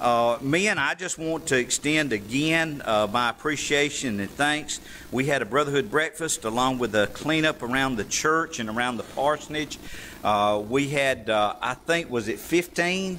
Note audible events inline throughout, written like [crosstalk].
Uh, men, I just want to extend again uh, my appreciation and thanks. We had a brotherhood breakfast along with the cleanup around the church and around the parsonage. Uh, we had, uh, I think, was it 15?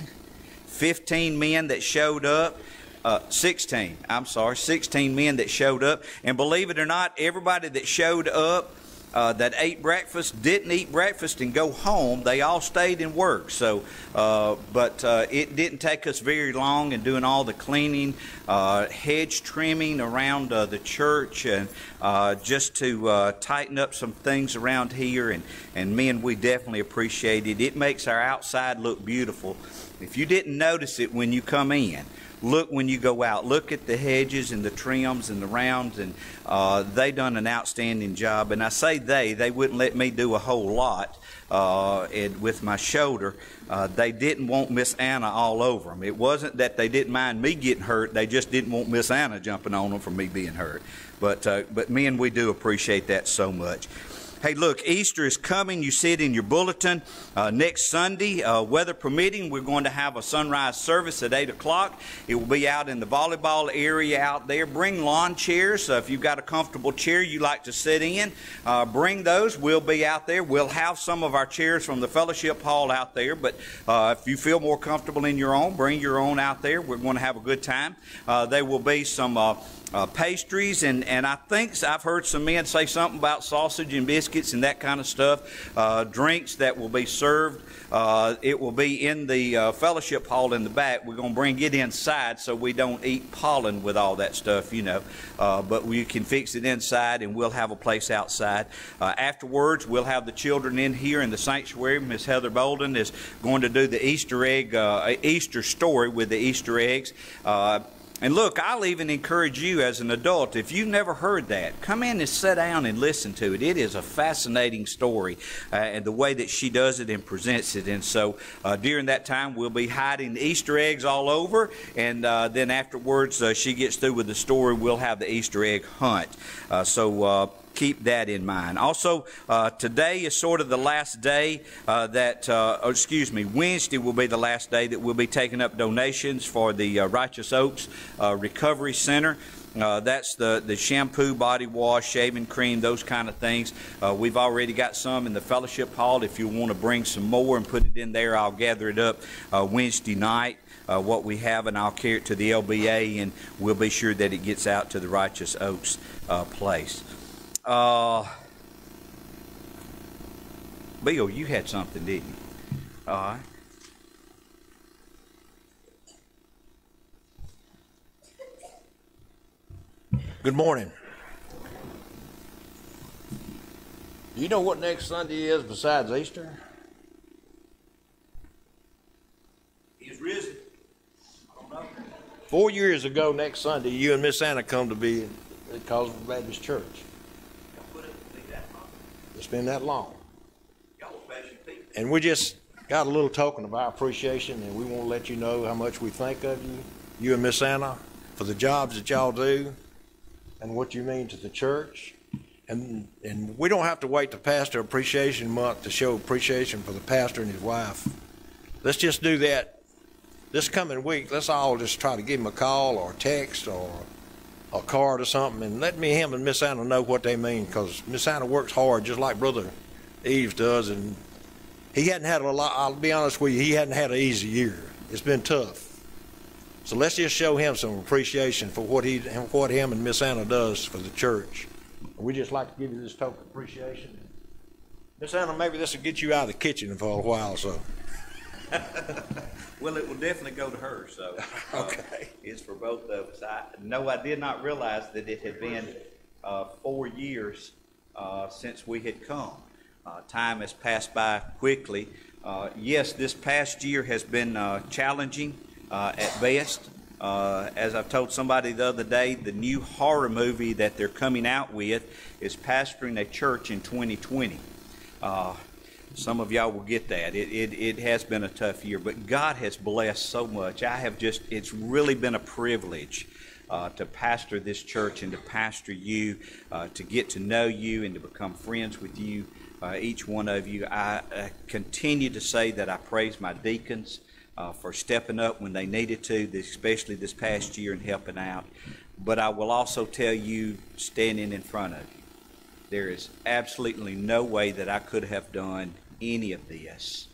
15 men that showed up. Uh, 16, I'm sorry, 16 men that showed up. And believe it or not, everybody that showed up uh, that ate breakfast didn't eat breakfast and go home. They all stayed and worked. So, uh, but uh, it didn't take us very long in doing all the cleaning, uh, hedge trimming around uh, the church, and uh, just to tighten up some things around here. And, and men, we definitely appreciate it. It makes our outside look beautiful. If you didn't notice it when you come in, look when you go out. Look at the hedges and the trims and the rounds, and uh, they done an outstanding job. And I say they, they wouldn't let me do a whole lot uh, and with my shoulder. Uh, they didn't want Miss Anna all over them. It wasn't that they didn't mind me getting hurt. They just didn't want Miss Anna jumping on them for me being hurt. But uh, but men, we do appreciate that so much. Hey, look, Easter is coming. You see it in your bulletin. Uh, next Sunday, uh, weather permitting, we're going to have a sunrise service at 8 o'clock. It will be out in the volleyball area out there. Bring lawn chairs. So if you've got a comfortable chair you like to sit in, uh, bring those. We'll be out there. We'll have some of our chairs from the fellowship hall out there, but uh, if you feel more comfortable in your own, bring your own out there. We're going to have a good time. Uh, there will be some uh, pastries, and, and I think I've heard some men say something about sausage and biscuits and that kind of stuff. Uh, drinks that will be served. Uh, it will be in the uh, fellowship hall in the back. We're going to bring it inside so we don't eat pollen with all that stuff, you know. Uh, but we can fix it inside, and we'll have a place outside. Uh, afterwards, we'll have the children in here in the sanctuary. Miss Heather Bolden is going to do the Easter egg, Easter story with the Easter eggs. And look, I'll even encourage you as an adult, if you've never heard that, come in and sit down and listen to it. It is a fascinating story, uh, and the way that she does it and presents it. And so uh, during that time, we'll be hiding Easter eggs all over, and uh, then afterwards, uh, she gets through with the story, we'll have the Easter egg hunt. Uh, so uh, keep that in mind. Also, uh, today is sort of the last day uh, that, uh, oh, excuse me, Wednesday will be the last day that we'll be taking up donations for the uh, Righteous Oaks uh, Recovery Center. Uh, that's the, the shampoo, body wash, shaving cream, those kind of things. Uh, we've already got some in the fellowship hall. If you want to bring some more and put it in there, I'll gather it up uh, Wednesday night. what we have, and I'll carry it to the LBA, and we'll be sure that it gets out to the Righteous Oaks place. Uh, Bill, you had something, didn't you? All right. Good morning. Do you know what next Sunday is besides Easter? He's risen. Four years ago, next Sunday, you and Miss Anna come to be at Causeyville Baptist Church. Been that long. And we just got a little token of our appreciation, and we want to let you know how much we think of you, you and Miss Anna, for the jobs that y'all do and what you mean to the church. And, and we don't have to wait to Pastor Appreciation Month to show appreciation for the pastor and his wife. Let's just do that this coming week. Let's all just try to give him a call or text or a card or something and let me, him, and Miss Anna know what they mean because Miss Anna works hard just like Brother Eves does, and he hadn't had a lot. I'll be honest with you, he hadn't had an easy year. It's been tough. So let's just show him some appreciation for what he, what him and Miss Anna does for the church. We just like to give you this token of appreciation. Miss Anna, maybe this will get you out of the kitchen for a while, so. [laughs] Well, it will definitely go to her, so. [laughs] uh, Okay. It's for both of us. I, no, I did not realize that it had been, uh, four years, uh, since we had come. Uh, time has passed by quickly. Uh, yes, this past year has been, uh, challenging, uh, at best. Uh, as I've told somebody the other day, the new horror movie that they're coming out with is pastoring a church in 2020. Uh, some of y'all will get that. It, it, it has been a tough year, but God has blessed so much. I have just, it's really been a privilege uh, to pastor this church and to pastor you, uh, to get to know you and to become friends with you, uh, each one of you. I, I, continue to say that I praise my deacons. uh, for stepping up when they needed to, especially this past year and helping out. But I will also tell you, standing in front of you, there is absolutely no way that I could have done any of this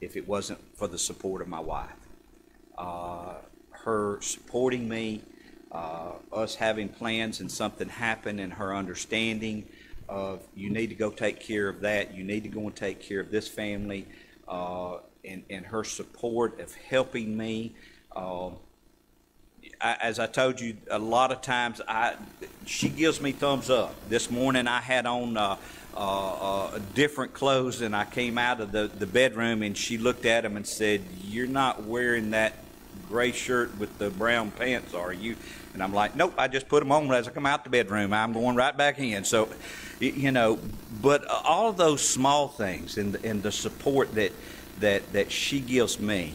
if it wasn't for the support of my wife. Uh, her supporting me, uh, us having plans and something happen, and her understanding of you need to go take care of that, you need to go and take care of this family, uh, and, and her support of helping me. Uh, I, as I told you, a lot of times I, she gives me thumbs up. This morning I had on uh, uh, uh, different clothes and I came out of the, the bedroom and she looked at them and said, You're not wearing that gray shirt with the brown pants, are you? And I'm like, Nope, I just put them on as I come out the bedroom. I'm going right back in. So, you know, but all of those small things and, and the support that, that, that she gives me,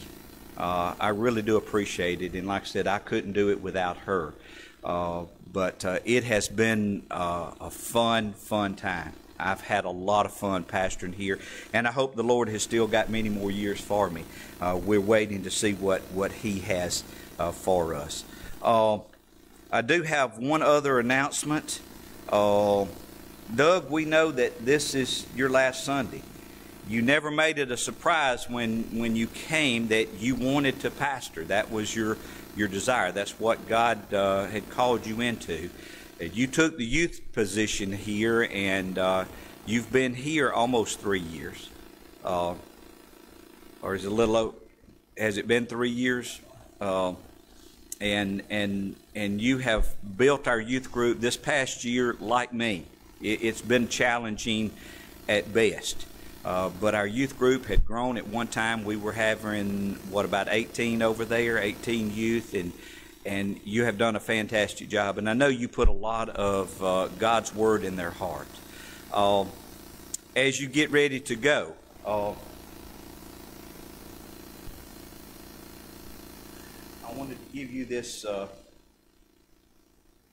uh, I really do appreciate it. And like I said, I couldn't do it without her. Uh, but uh, it has been uh, a fun, fun time. I've had a lot of fun pastoring here, and I hope the Lord has still got many more years for me. Uh, we're waiting to see what, what He has uh, for us. I do have one other announcement. Doug, we know that this is your last Sunday you never made it a surprise when when you came that you wanted to pastor. That was your your desire. That's what God uh, had called you into. And you took the youth position here, and uh, you've been here almost three years, uh, or is it a little? Has it been three years? Uh, and and and you have built our youth group this past year like me. It, it's been challenging at best. Uh, but our youth group had grown at one time. We were having, what, about 18 over there, 18 youth, and and you have done a fantastic job. And I know you put a lot of uh, God's Word in their heart. Uh, as you get ready to go, uh, I wanted to give you this uh,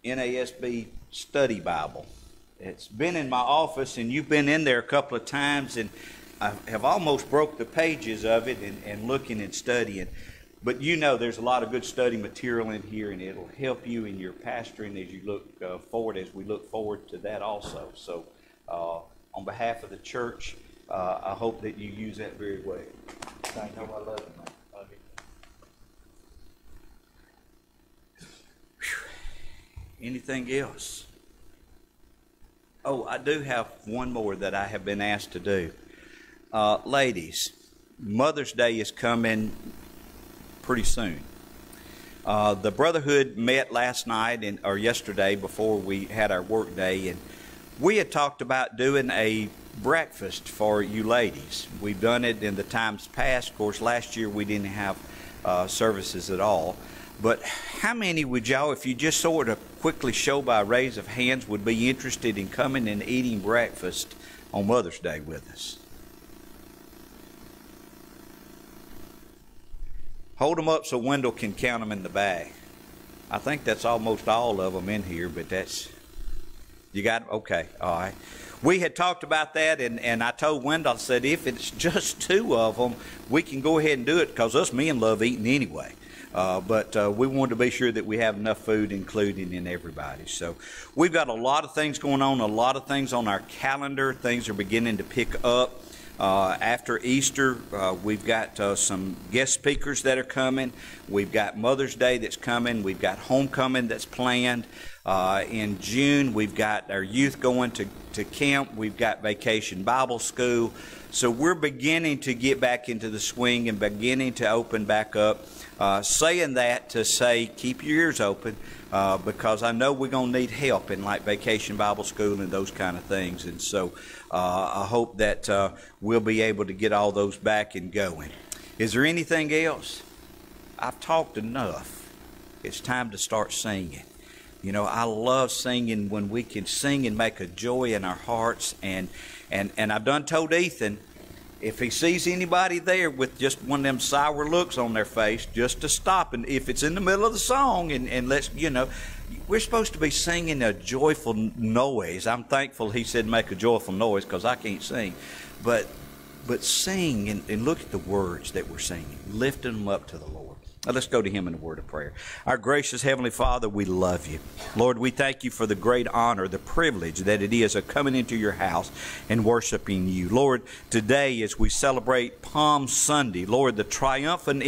NASB study Bible it's been in my office, and you've been in there a couple of times, and I have almost broke the pages of it and, and looking and studying. But you know there's a lot of good study material in here, and it'll help you in your pastoring as you look uh, forward, as we look forward to that also. So, uh, on behalf of the church, uh, I hope that you use that very well. Thank you. I love it, man. Love you. Anything else? Oh, I do have one more that I have been asked to do. Uh, ladies, Mother's Day is coming pretty soon. Uh, the Brotherhood met last night and or yesterday before we had our work day, and we had talked about doing a breakfast for you ladies. We've done it in the times past. Of course, last year we didn't have uh, services at all. But how many would y'all, if you just sort of quickly show by raise of hands, would be interested in coming and eating breakfast on Mother's Day with us? Hold them up so Wendell can count them in the bag. I think that's almost all of them in here, but that's. You got okay, all right. We had talked about that, and, and I told Wendell, I said, if it's just two of them, we can go ahead and do it because us men love eating anyway. Uh, but uh, we wanted to be sure that we have enough food, including in everybody. So we've got a lot of things going on, a lot of things on our calendar. Things are beginning to pick up. Uh, after Easter, uh, we've got uh, some guest speakers that are coming. We've got Mother's Day that's coming. We've got homecoming that's planned. Uh, in June, we've got our youth going to, to camp. We've got vacation Bible school. So we're beginning to get back into the swing and beginning to open back up. Uh, saying that to say, keep your ears open uh, because I know we're going to need help in like vacation Bible school and those kind of things. And so uh, I hope that uh, we'll be able to get all those back and going. Is there anything else? I've talked enough. It's time to start singing. You know, I love singing when we can sing and make a joy in our hearts. And, and, and I've done told Ethan, if he sees anybody there with just one of them sour looks on their face, just to stop. And if it's in the middle of the song, and, and let's, you know, we're supposed to be singing a joyful noise. I'm thankful he said make a joyful noise because I can't sing. But but sing and, and look at the words that we're singing, lifting them up to the Lord. Now let's go to Him in a word of prayer. Our gracious Heavenly Father, we love you. Lord, we thank you for the great honor, the privilege that it is of coming into your house and worshiping you. Lord, today as we celebrate Palm Sunday, Lord, the triumphant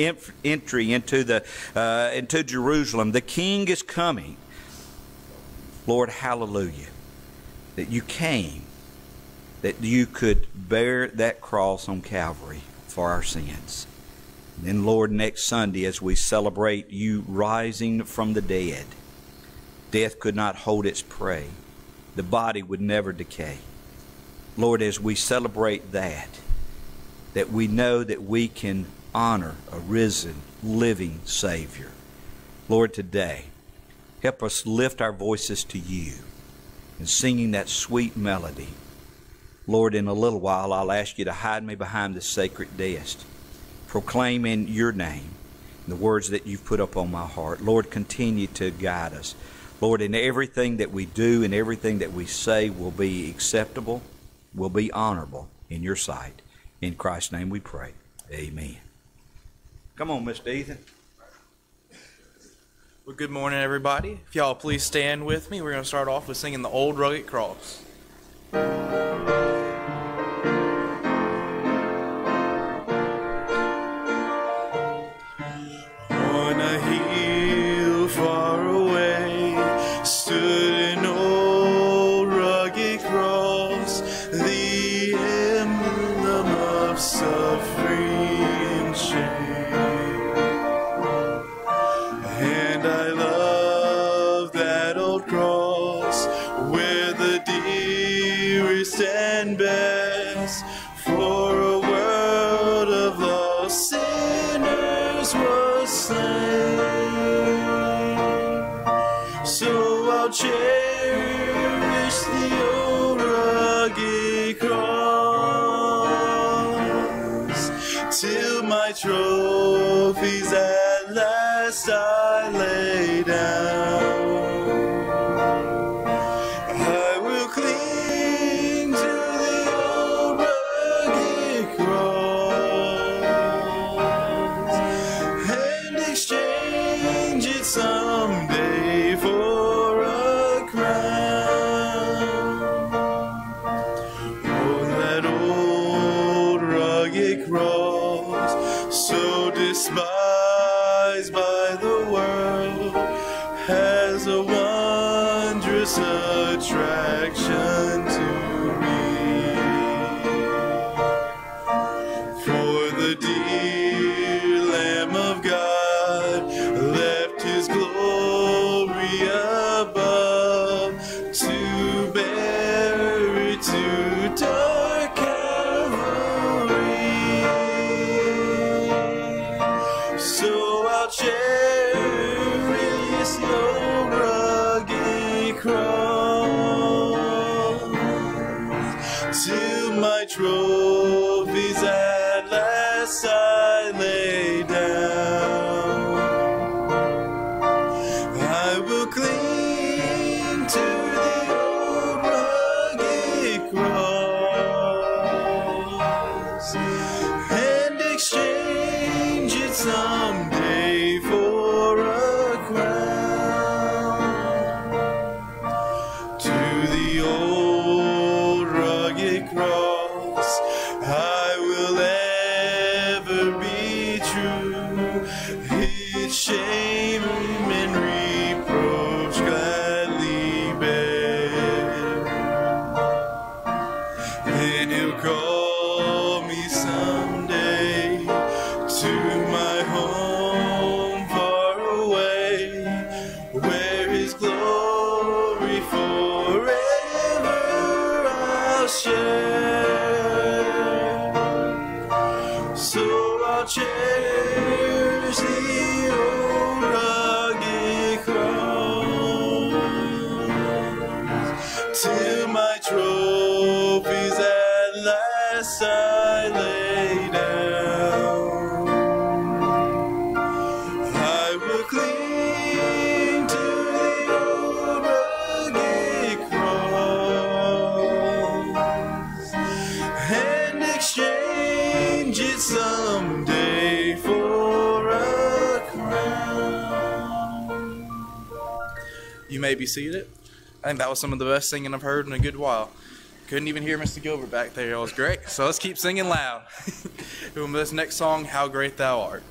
entry into, the, uh, into Jerusalem, the King is coming. Lord, hallelujah, that you came, that you could bear that cross on Calvary for our sins. And then, Lord, next Sunday, as we celebrate you rising from the dead, death could not hold its prey. The body would never decay. Lord, as we celebrate that, that we know that we can honor a risen, living Savior. Lord, today, help us lift our voices to you and singing that sweet melody. Lord, in a little while, I'll ask you to hide me behind the sacred desk proclaiming your name, the words that you've put up on my heart. Lord, continue to guide us. Lord, in everything that we do and everything that we say will be acceptable, will be honorable in your sight. In Christ's name we pray. Amen. Come on, Mr. Ethan. Well, good morning, everybody. If y'all please stand with me, we're going to start off with singing the Old Rugged Cross. May be seated. I think that was some of the best singing I've heard in a good while. Couldn't even hear Mr. Gilbert back there. It was great. So let's keep singing loud. [laughs] This next song, How Great Thou Art.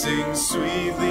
Sing sweetly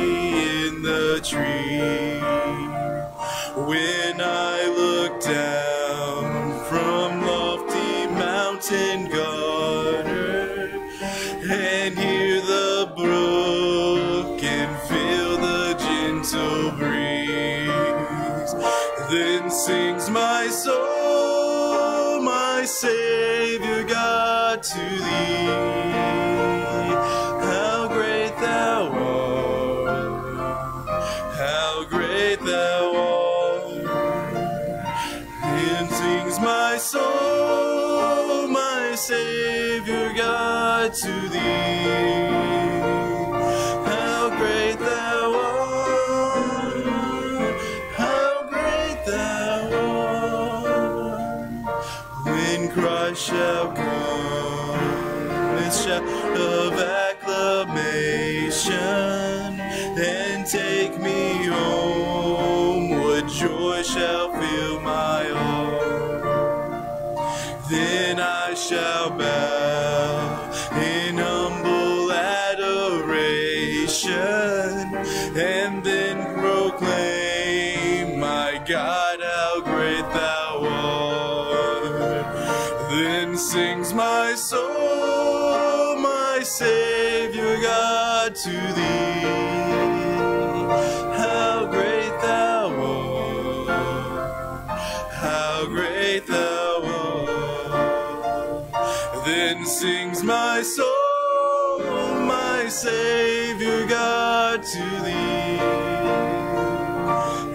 Savior God, to thee.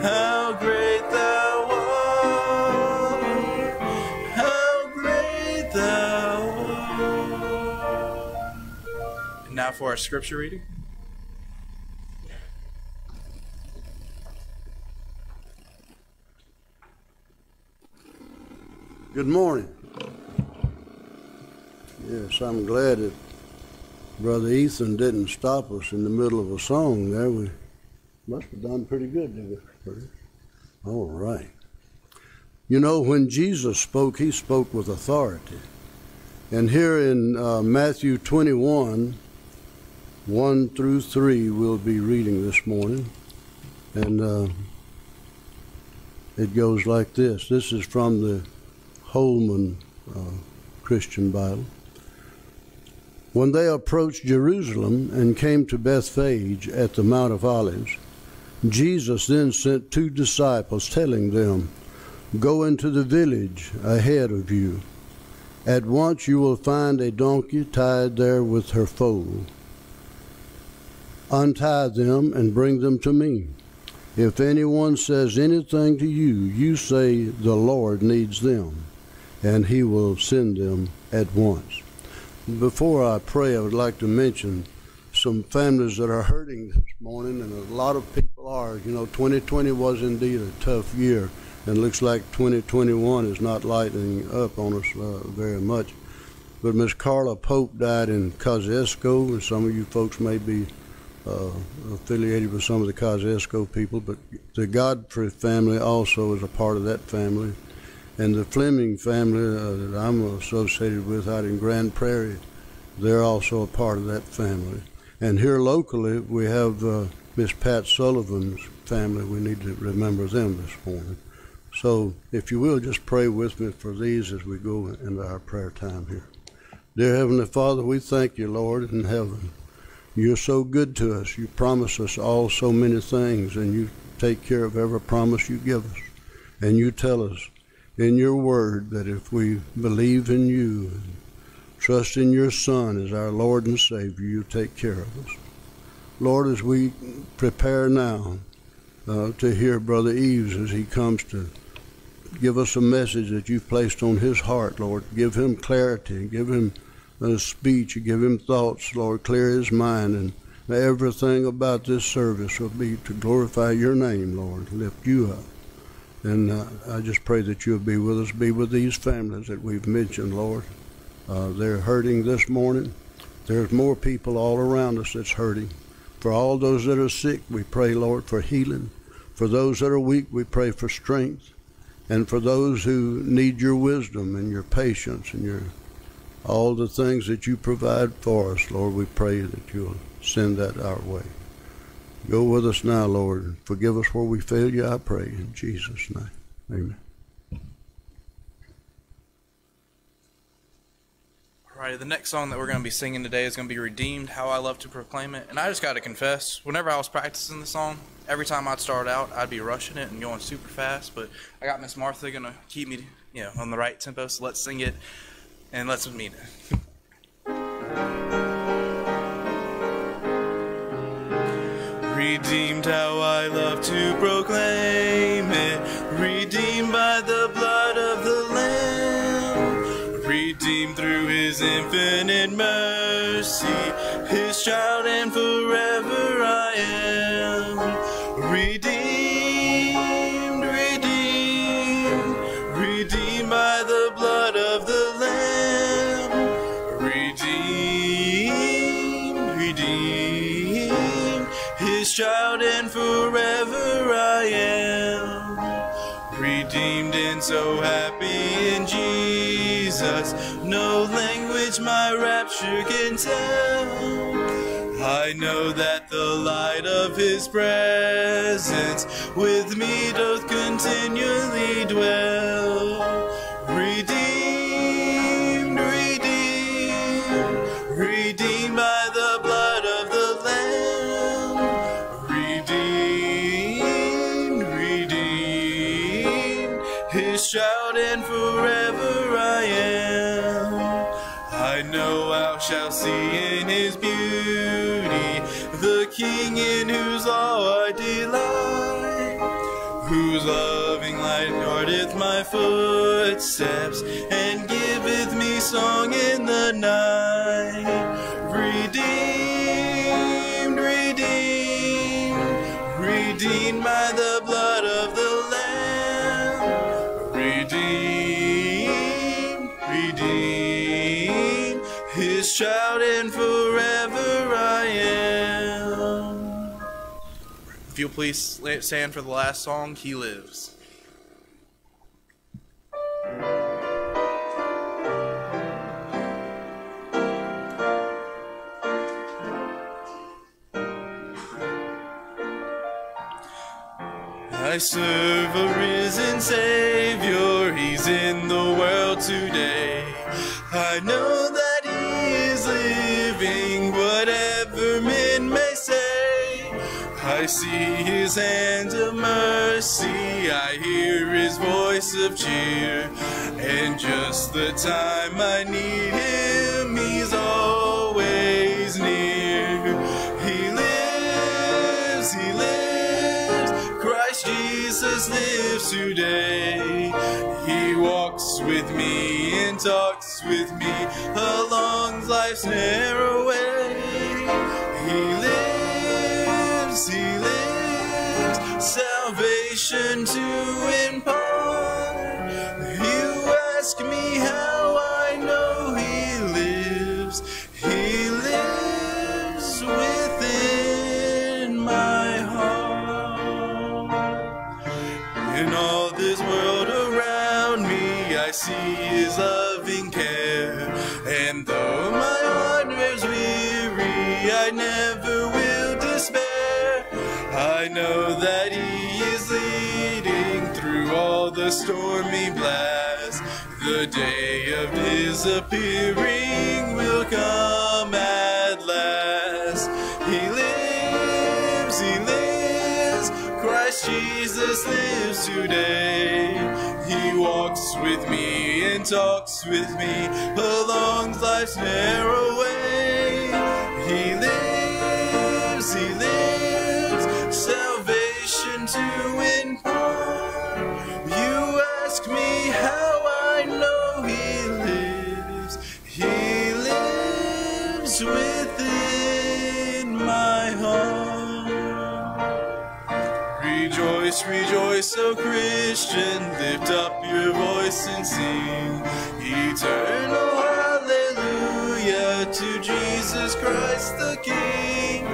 How great thou art, how great thou art. And now for our scripture reading. Good morning. Yes, I'm glad that Brother Ethan didn't stop us in the middle of a song there. We must have done pretty good, didn't we? All right. You know, when Jesus spoke, he spoke with authority. And here in uh, Matthew 21, 1 through 3, we'll be reading this morning. And uh, it goes like this this is from the Holman uh, Christian Bible. When they approached Jerusalem and came to Bethphage at the Mount of Olives, Jesus then sent two disciples, telling them, Go into the village ahead of you. At once you will find a donkey tied there with her foal. Untie them and bring them to me. If anyone says anything to you, you say the Lord needs them, and he will send them at once. Before I pray, I would like to mention some families that are hurting this morning, and a lot of people are. You know, 2020 was indeed a tough year, and looks like 2021 is not lightening up on us uh, very much. but Miss Carla Pope died in Kosciusko, and some of you folks may be uh, affiliated with some of the Kosciusko people, but the Godfrey family also is a part of that family. And the Fleming family uh, that I'm associated with out in Grand Prairie, they're also a part of that family. And here locally, we have uh, Miss Pat Sullivan's family. We need to remember them this morning. So, if you will, just pray with me for these as we go into our prayer time here. Dear Heavenly Father, we thank you, Lord, in heaven. You're so good to us. You promise us all so many things, and you take care of every promise you give us. And you tell us in your word that if we believe in you and trust in your Son as our Lord and Savior, you take care of us. Lord, as we prepare now uh, to hear Brother Eves as he comes to give us a message that you've placed on his heart, Lord, give him clarity, give him a speech, give him thoughts, Lord, clear his mind, and everything about this service will be to glorify your name, Lord, lift you up. And uh, I just pray that you'll be with us, be with these families that we've mentioned, Lord. Uh, they're hurting this morning. There's more people all around us that's hurting. For all those that are sick, we pray, Lord, for healing. For those that are weak, we pray for strength. And for those who need your wisdom and your patience and your all the things that you provide for us, Lord, we pray that you'll send that our way. Go with us now, Lord, forgive us where we fail you, I pray, in Jesus' name. Amen. All right, the next song that we're going to be singing today is going to be Redeemed, How I Love to Proclaim It. And I just got to confess, whenever I was practicing the song, every time I'd start out, I'd be rushing it and going super fast. But I got Miss Martha going to keep me you know, on the right tempo, so let's sing it and let's mean it. Redeemed, how I love to proclaim it. Redeemed by the blood of the Lamb. Redeemed through his infinite mercy. His child, and forever I am. So happy in Jesus. No language my rapture can tell. I know that the light of his presence with me doth continually dwell. Redeemed, footsteps and giveth me song in the night. Redeemed, redeemed, redeemed by the blood of the Lamb. Redeemed, redeemed, his child, and forever I am. If you'll please stand for the last song, He Lives. I serve a risen Savior, He's in the world today. I know that He is living, whatever men may say. I see His hand of mercy, I hear His voice of cheer, and just the time I need Him, He's always near. He lives, He lives, Christ Jesus lives today. He walks with me and talks with me along life's narrow way. He lives, He lives, salvation to impart. You ask me how I the stormy blast. The day of His appearing will come at last. He lives, He lives, Christ Jesus lives today. He walks with me and talks with me along life's narrow way. He lives, He lives, salvation to impart. Within my heart. Rejoice, rejoice, O Christian, lift up your voice and sing. Eternal hallelujah to Jesus Christ the King,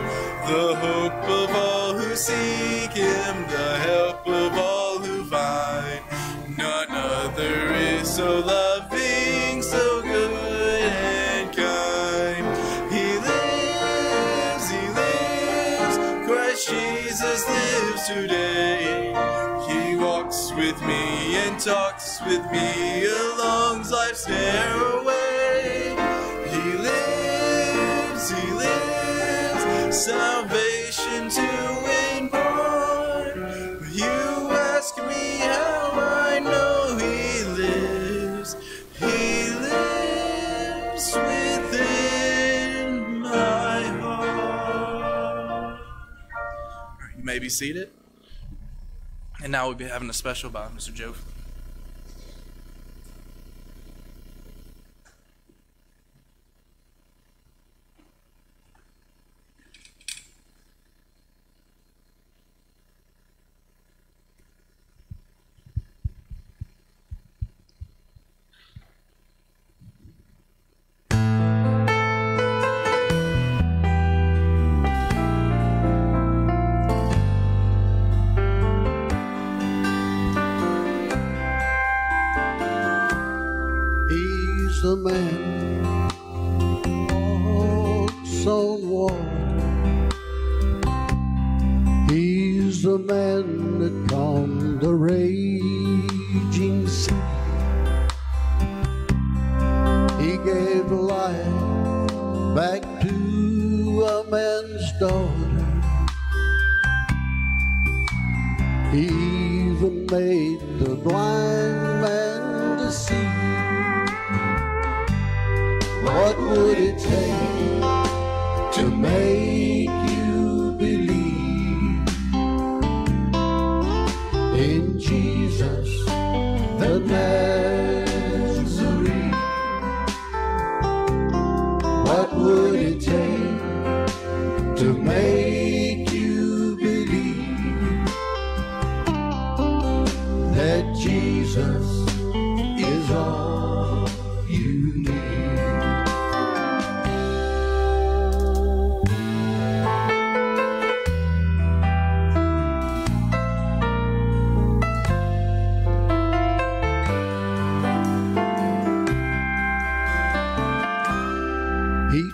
the hope of all who seek Him, the help of all talks with me along life's narrow way. He lives, He lives, salvation to impart. You ask me how I know He lives. He lives within my heart. You may be seated. And now we'll be having a special by Mr. Joe.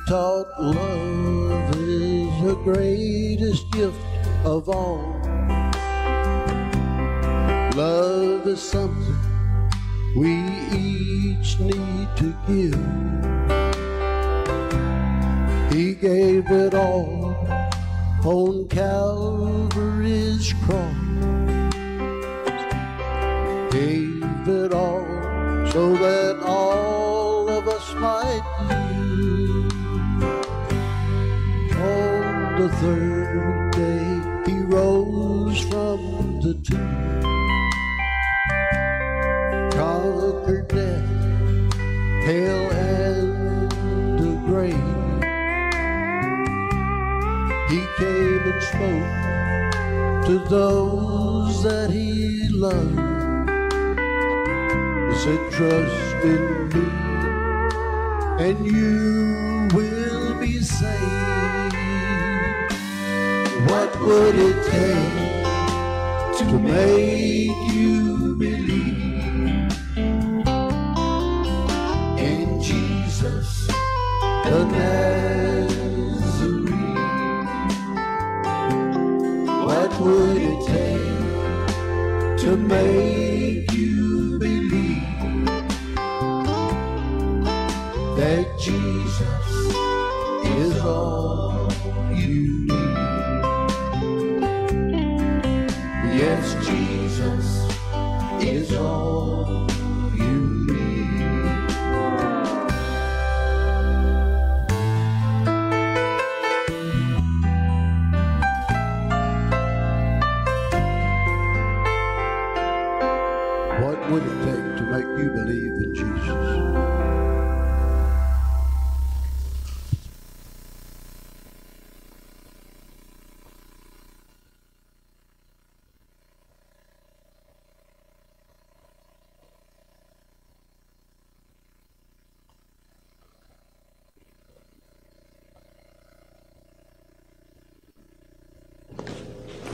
Taught love is the greatest gift of all. Love is something we each need to give. He gave it all on Calvary's cross. Gave it all so that all of us might the third day, he rose from the tomb, conquered death, hell, and the grave. He came and spoke to those that he loved. He said, Trust in me, and you will be saved. What would it take to make you believe in Jesus the Nazarene.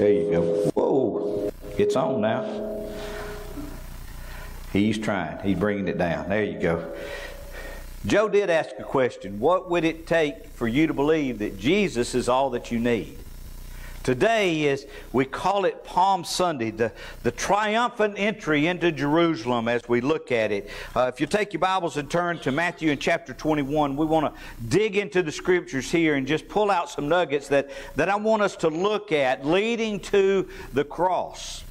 There you go. Whoa, it's on now. He's trying. He's bringing it down. There you go. Joe did ask a question. What would it take for you to believe that Jesus is all that you need? Today is, we call it Palm Sunday, the, the triumphant entry into Jerusalem as we look at it. Uh, if you take your Bibles and turn to Matthew in chapter 21, we want to dig into the scriptures here and just pull out some nuggets that, that I want us to look at leading to the cross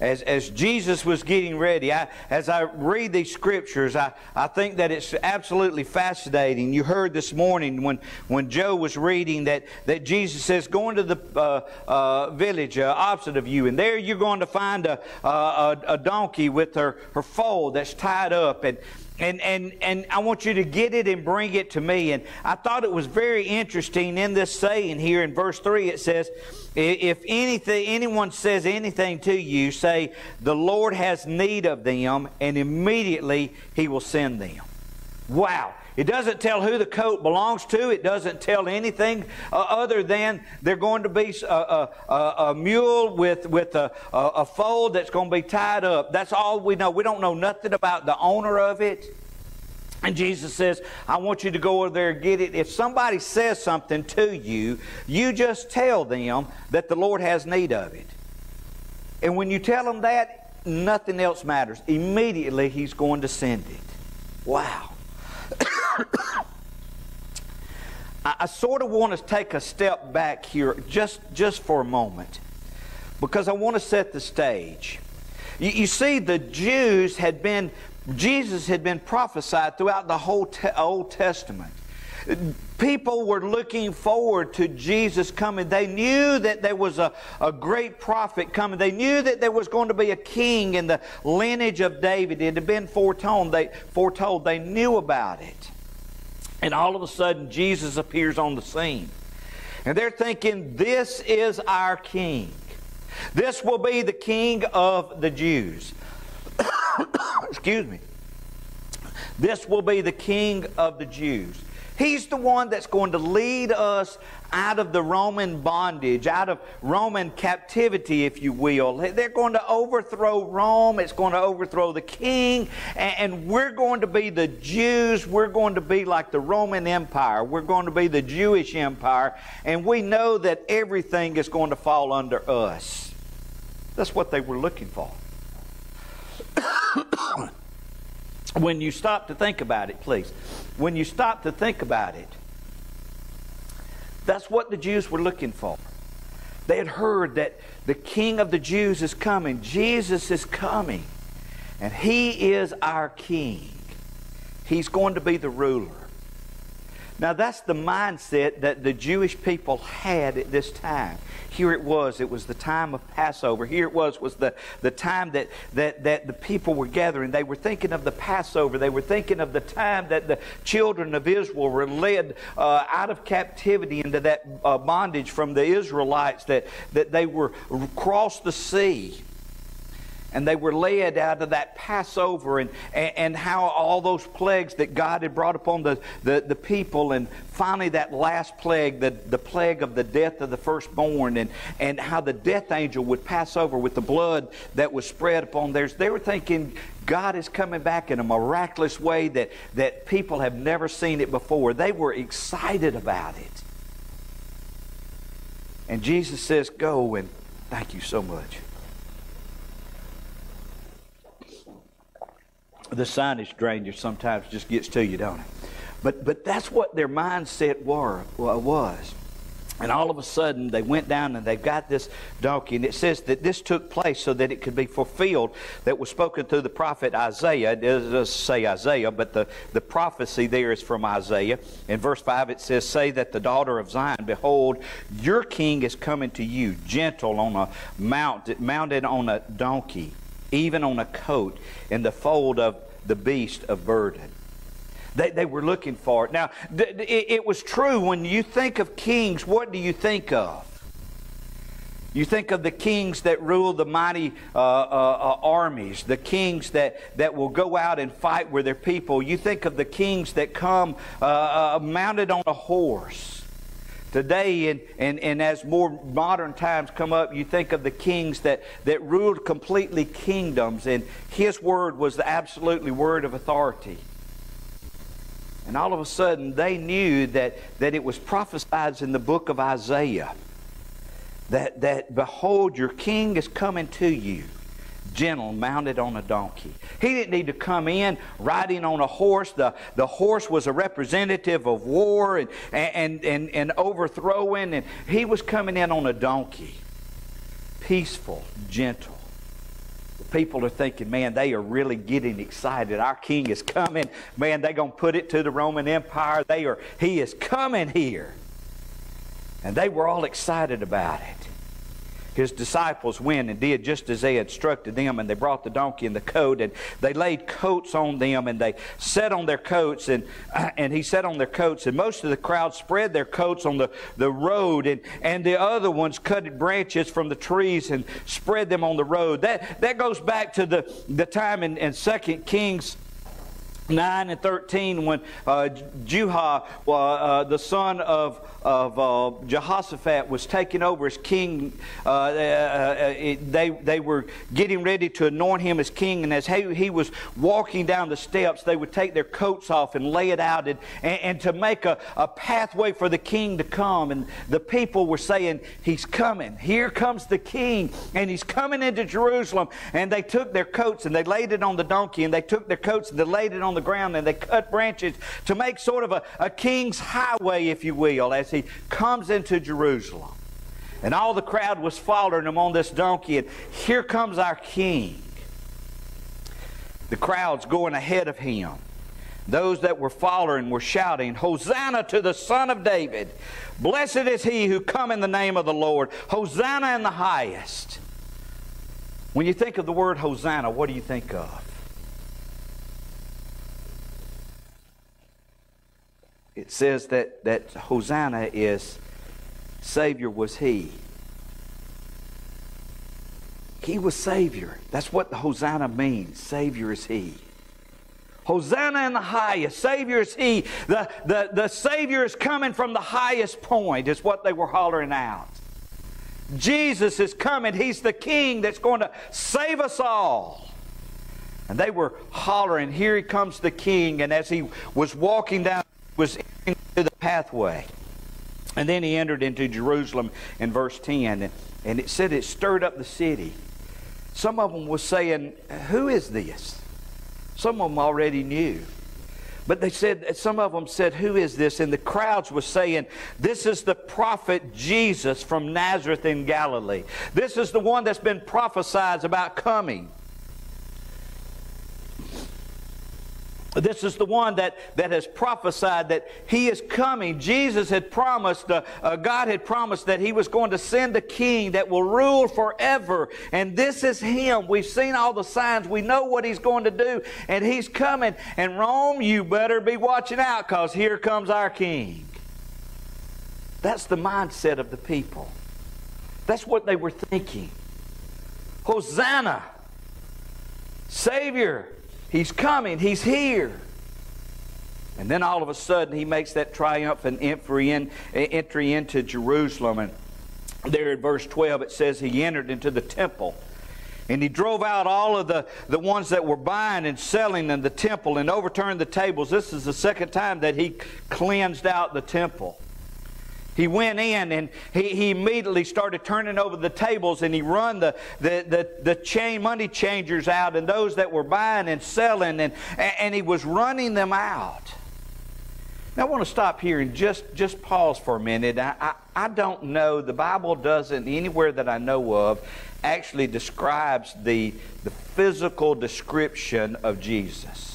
as, as Jesus was getting ready, I, as I read these scriptures, I, I think that it's absolutely fascinating. You heard this morning when, when Joe was reading that, that Jesus says, Go into the uh, uh, village uh, opposite of you, and there you're going to find a, a, a donkey with her, her foal that's tied up. And, and, and, and I want you to get it and bring it to me. And I thought it was very interesting in this saying here in verse 3 it says, If anything, anyone says anything to you, say, The Lord has need of them, and immediately he will send them. Wow. It doesn't tell who the coat belongs to. It doesn't tell anything uh, other than they're going to be a, a, a, a mule with, with a, a, foal that's going to be tied up. That's all we know. We don't know nothing about the owner of it. And Jesus says, I want you to go over there and get it. If somebody says something to you, you just tell them that the Lord has need of it. And when you tell them that, nothing else matters. Immediately, He's going to send it. Wow. I, I sort of want to take a step back here just, just for a moment because I want to set the stage. You, you see, the Jews had been, Jesus had been prophesied throughout the whole te- Old Testament. People were looking forward to Jesus coming. They knew that there was a, a great prophet coming. They knew that there was going to be a king in the lineage of David. It had been foretold. They, foretold. they knew about it. And all of a sudden, Jesus appears on the scene. And they're thinking, this is our king. This will be the king of the Jews. [coughs] Excuse me. This will be the king of the Jews. He's the one that's going to lead us out of the Roman bondage, out of Roman captivity, if you will. They're going to overthrow Rome. It's going to overthrow the king. And we're going to be the Jews. We're going to be like the Roman Empire. We're going to be the Jewish Empire. And we know that everything is going to fall under us. That's what they were looking for. [coughs] [coughs] when you stop to think about it, please, when you stop to think about it, that's what the Jews were looking for. They had heard that the King of the Jews is coming, Jesus is coming, and He is our King. He's going to be the ruler. Now, that's the mindset that the Jewish people had at this time. Here it was. It was the time of Passover. Here it was, was the, the time that, that, that the people were gathering. They were thinking of the Passover. They were thinking of the time that the children of Israel were led uh, out of captivity into that uh, bondage from the Israelites, that, that they were crossed the sea. And they were led out of that Passover and, and, and, how all those plagues that God had brought upon the, the, the people, and finally that last plague, the, the plague of the death of the firstborn, and, and how the death angel would pass over with the blood that was spread upon theirs. They were thinking God is coming back in a miraculous way that, that people have never seen it before. They were excited about it. And Jesus says, Go and thank you so much. The signage stranger sometimes just gets to you, don't it? But, but that's what their mindset were, was. And all of a sudden, they went down and they've got this donkey. And it says that this took place so that it could be fulfilled that was spoken through the prophet Isaiah. It doesn't say Isaiah, but the, the prophecy there is from Isaiah. In verse 5, it says, Say that the daughter of Zion, behold, your king is coming to you, gentle on a mount, mounted on a donkey, even on a coat, in the fold of the beast of burden. They, they were looking for it. Now, th- it, it was true when you think of kings, what do you think of? You think of the kings that rule the mighty uh, uh, uh, armies, the kings that, that will go out and fight with their people. You think of the kings that come uh, uh mounted on a horse. Today, and, and, and as more modern times come up, you think of the kings that, that ruled completely kingdoms, and his word was the absolutely word of authority. And all of a sudden, they knew that, that it was prophesied in the book of Isaiah that, that, behold, your king is coming to you, gentle, mounted on a donkey. He didn't need to come in riding on a horse. The, the horse was a representative of war and, and, and, and overthrowing, and he was coming in on a donkey. Peaceful, gentle people are thinking, man, they are really getting excited. Our king is coming. Man, they're going to put it to the Roman Empire. They are, he is coming here. And they were all excited about it his disciples went and did just as they had instructed them, and they brought the donkey and the coat, and they laid coats on them, and they sat on their coats, and [clears throat] and he sat on their coats, and most of the crowd spread their coats on the, the road, and, and the other ones cut branches from the trees and spread them on the road. That that goes back to the, the time in, in 2 Kings 9 and 13 when uh, uh, uh, the son of, of uh, Jehoshaphat, was taking over as king. Uh, uh, they, they were getting ready to anoint him as king, and as he, he, was walking down the steps, they would take their coats off and lay it out and, and, and to make a, a pathway for the king to come. And the people were saying, He's coming. Here comes the king, and he's coming into Jerusalem. And they took their coats and they laid it on the donkey, and they took their coats and they laid it on the ground and they cut branches to make sort of a, a king's highway, if you will, as he comes into Jerusalem. And all the crowd was following him on this donkey, and here comes our king. The crowd's going ahead of him. Those that were following were shouting, Hosanna to the Son of David! Blessed is he who come in the name of the Lord! Hosanna in the highest! When you think of the word Hosanna, what do you think of? It says that, that Hosanna is Savior was He. He was Savior. That's what the Hosanna means. Savior is He. Hosanna in the highest. Savior is He. The, the, the Savior is coming from the highest point, is what they were hollering out. Jesus is coming. He's the King that's going to save us all. And they were hollering, Here he comes the King. And as he was walking down was into the pathway. And then he entered into Jerusalem in verse 10, and it said it stirred up the city. Some of them was saying, Who is this? Some of them already knew. But they said, some of them said, Who is this? And the crowds were saying, This is the prophet Jesus from Nazareth in Galilee. This is the one that's been prophesied about coming. This is the one that, that has prophesied that he is coming. Jesus had promised, uh, uh, God had promised that he was going to send a king that will rule forever. And this is him. We've seen all the signs. We know what he's going to do. And he's coming. And Rome, you better be watching out because here comes our king. That's the mindset of the people. That's what they were thinking. Hosanna. Savior, He's coming, He's here. And then all of a sudden, he makes that triumphant entry, in, entry into Jerusalem. And there in verse 12, it says he entered into the temple. And he drove out all of the, the ones that were buying and selling in the temple and overturned the tables. This is the second time that he cleansed out the temple. He went in and he, he immediately started turning over the tables and he run the, the, the, the chain money changers out and those that were buying and selling and, and he was running them out. Now, I want to stop here and just, just pause for a minute. I, I, I don't know, the Bible doesn't, anywhere that I know of, actually describes the, the physical description of Jesus.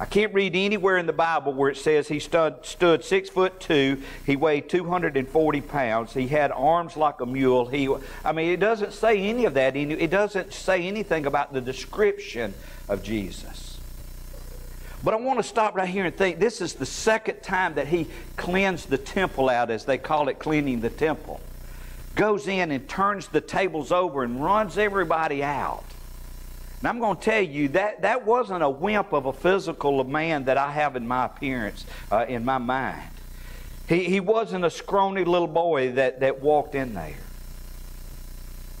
I can't read anywhere in the Bible where it says he stood, stood six foot two, he weighed 240 pounds, he had arms like a mule. He, I mean, it doesn't say any of that. It doesn't say anything about the description of Jesus. But I want to stop right here and think this is the second time that he cleansed the temple out, as they call it, cleaning the temple. Goes in and turns the tables over and runs everybody out. And I'm going to tell you that that wasn't a wimp of a physical man that I have in my appearance, uh, in my mind. He, he wasn't a scrawny little boy that, that walked in there.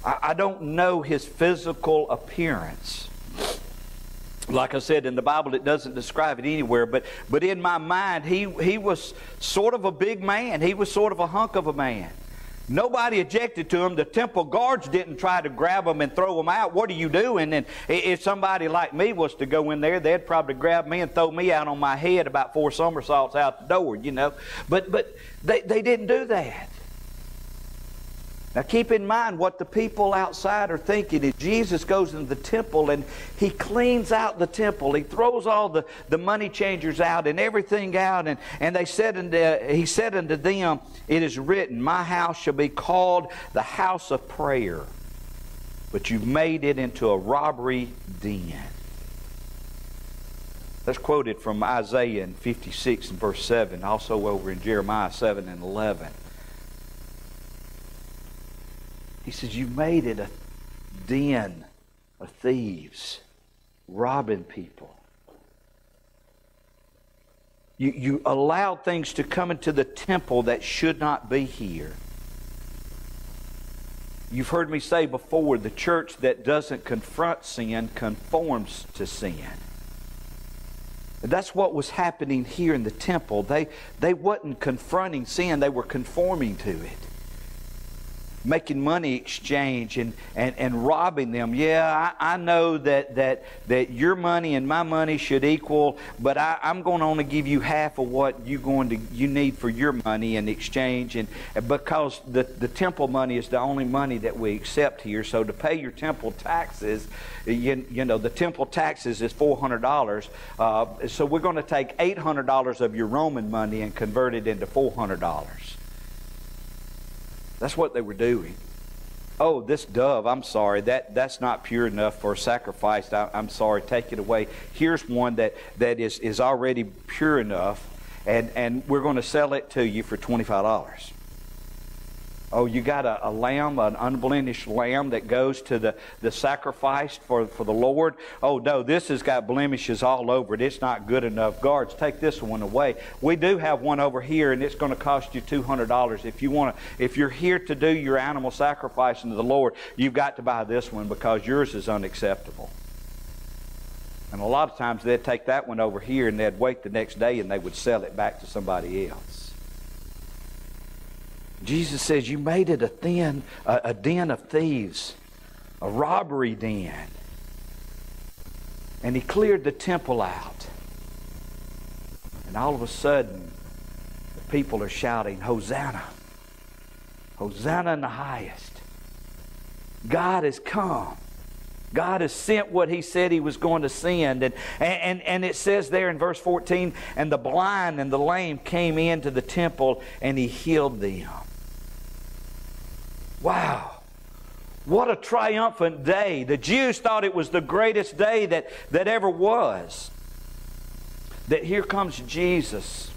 I, I don't know his physical appearance like I said in the Bible, it doesn't describe it anywhere, but, but in my mind, he, he was sort of a big man. He was sort of a hunk of a man. Nobody objected to him. The temple guards didn't try to grab him and throw him out. What are you doing? And if somebody like me was to go in there, they'd probably grab me and throw me out on my head about four somersaults out the door, you know. But, but they, they didn't do that. Now keep in mind what the people outside are thinking. Jesus goes into the temple and he cleans out the temple, he throws all the, the money changers out and everything out, and, and they said unto, he said unto them, It is written, My house shall be called the house of prayer, but you've made it into a robbery den. That's quoted from Isaiah in 56 and verse 7, also over in Jeremiah 7 and 11. He says, You made it a den of thieves, robbing people. You, you allowed things to come into the temple that should not be here. You've heard me say before the church that doesn't confront sin conforms to sin. That's what was happening here in the temple. They, they wasn't confronting sin, they were conforming to it making money exchange and, and, and robbing them. Yeah, I, I know that, that, that your money and my money should equal, but I, I'm going to only give you half of what you going to you need for your money in exchange. And because the, the temple money is the only money that we accept here, so to pay your temple taxes, you, you know, the temple taxes is $400. Uh, so we're going to take $800 of your Roman money and convert it into $400. That's what they were doing. Oh, this dove, I'm sorry, that, that's not pure enough for sacrifice. I, am sorry, take it away. Here's one that, that is, is already pure enough, and, and we're going to sell it to you for $25. Oh, you got a, a, lamb, an unblemished lamb that goes to the, the sacrifice for, for the Lord. Oh, no, this has got blemishes all over it. It's not good enough. Guards, take this one away. We do have one over here, and it's going to cost you $200. If you want to, if you're here to do your animal sacrifice unto the Lord, you've got to buy this one because yours is unacceptable. And a lot of times they'd take that one over here and they'd wait the next day and they would sell it back to somebody else. Jesus says, You made it a, thin, a, a den of thieves, a robbery den. And he cleared the temple out. And all of a sudden, the people are shouting, Hosanna! Hosanna in the highest. God has come. God has sent what He said He was going to send. And, and, and it says there in verse 14, and the blind and the lame came into the temple and He healed them. Wow. What a triumphant day. The Jews thought it was the greatest day that, that ever was. That here comes Jesus,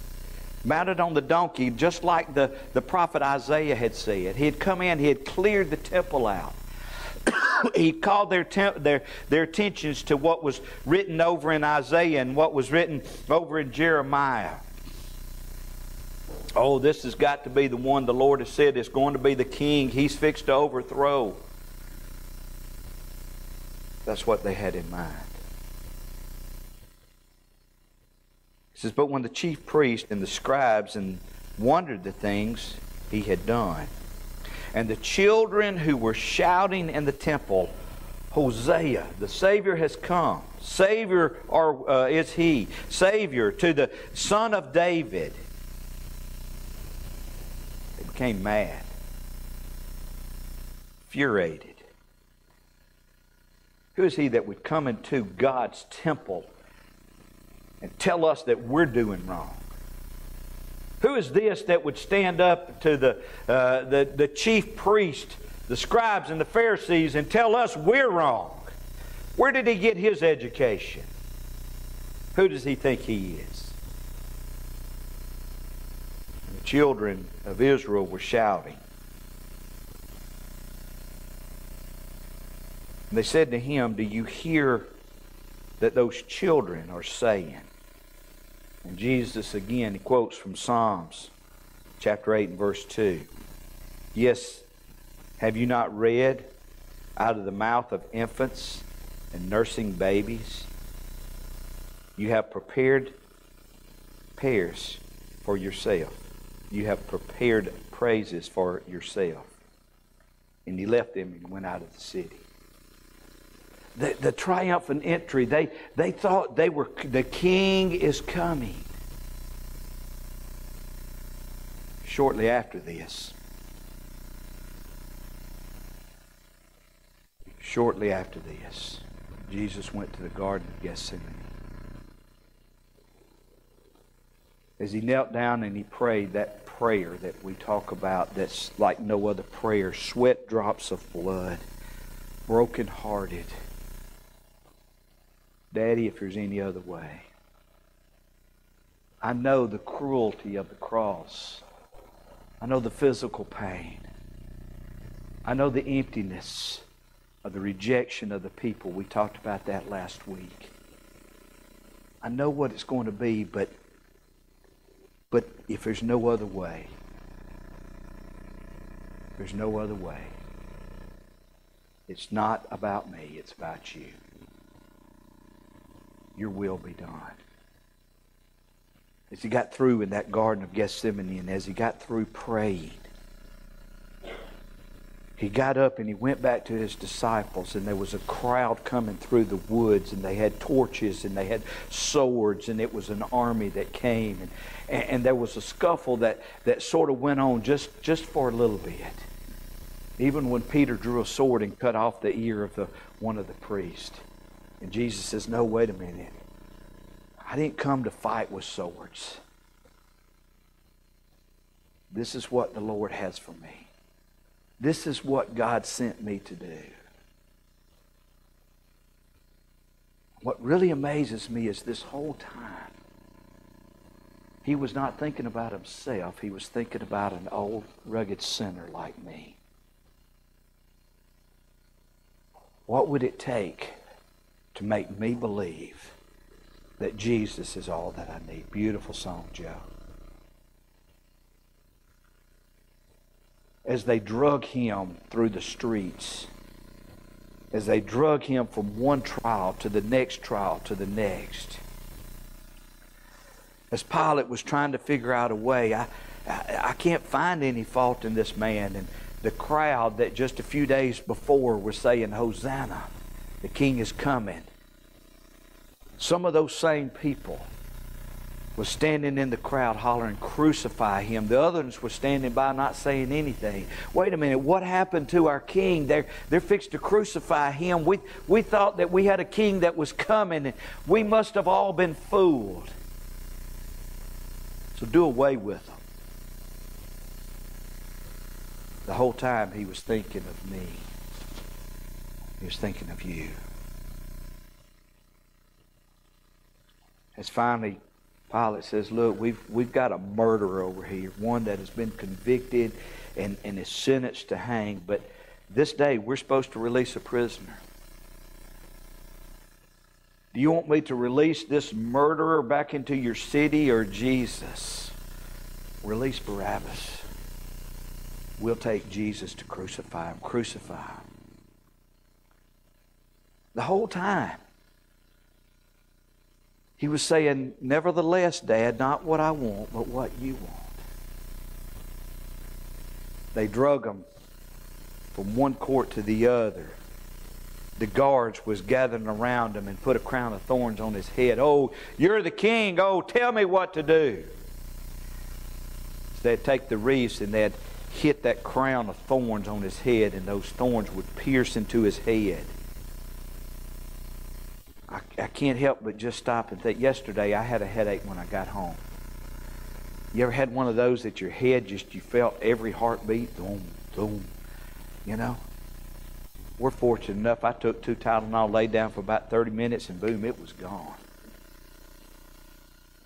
mounted on the donkey, just like the, the prophet Isaiah had said. He had come in, he had cleared the temple out. [coughs] he called their, their, their attentions to what was written over in Isaiah and what was written over in Jeremiah. Oh, this has got to be the one the Lord has said is going to be the king he's fixed to overthrow. That's what they had in mind. He says, But when the chief priest and the scribes and wondered the things he had done, and the children who were shouting in the temple, Hosea, the Savior has come. Savior are, uh, is He. Savior to the Son of David. Became mad, furiated. Who is He that would come into God's temple and tell us that we're doing wrong? Who is this that would stand up to the, uh, the, the chief priest, the scribes, and the Pharisees and tell us we're wrong? Where did he get his education? Who does he think he is? The children of Israel were shouting. And they said to him, Do you hear that those children are saying? And Jesus again, he quotes from Psalms chapter 8 and verse 2. Yes, have you not read out of the mouth of infants and nursing babies? You have prepared pears for yourself. You have prepared praises for yourself. And he left them and went out of the city. The, the triumphant entry, they, they thought they were, the king is coming. Shortly after this, shortly after this, Jesus went to the Garden of Gethsemane. As he knelt down and he prayed that prayer that we talk about that's like no other prayer, sweat drops of blood, broken hearted Daddy, if there's any other way. I know the cruelty of the cross. I know the physical pain. I know the emptiness of the rejection of the people. We talked about that last week. I know what it's going to be, but but if there's no other way, there's no other way. It's not about me, it's about you your will be done. As he got through in that Garden of Gethsemane and as he got through praying, he got up and he went back to his disciples, and there was a crowd coming through the woods, and they had torches and they had swords, and it was an army that came. And, and, and there was a scuffle that, that sort of went on just, just for a little bit. Even when Peter drew a sword and cut off the ear of the, one of the priests. And Jesus says, No, wait a minute. I didn't come to fight with swords. This is what the Lord has for me. This is what God sent me to do. What really amazes me is this whole time, he was not thinking about himself. He was thinking about an old, rugged sinner like me. What would it take to make me believe that Jesus is all that I need. Beautiful song, Joe. As they drug him through the streets, as they drug him from one trial to the next trial to the next, as Pilate was trying to figure out a way, I, I, I can't find any fault in this man. And the crowd that just a few days before was saying, Hosanna. The king is coming. Some of those same people was standing in the crowd hollering, Crucify him. The others were standing by not saying anything. Wait a minute, what happened to our king? They're, they're fixed to crucify him. We, we thought that we had a king that was coming, and we must have all been fooled. So do away with them. The whole time he was thinking of me. He was thinking of you. As finally Pilate says, Look, we've, we've got a murderer over here, one that has been convicted and, and is sentenced to hang, but This day, we're supposed to release a prisoner. Do you want me to release this murderer back into your city or Jesus? Release Barabbas. We'll take Jesus to crucify him. Crucify him. The whole time. He was saying, Nevertheless, Dad, not what I want, but what you want. They drug him from one court to the other the guards was gathering around him and put a crown of thorns on his head. Oh, you're the king. Oh, tell me what to do. So they'd take the wreaths and they'd hit that crown of thorns on his head, and those thorns would pierce into his head. I, I can't help but just stop and think. Yesterday, I had a headache when I got home. You ever had one of those that your head just, you felt every heartbeat? Boom, boom. You know? We're fortunate enough. I took two Tylenol, laid down for about 30 minutes, and boom, it was gone.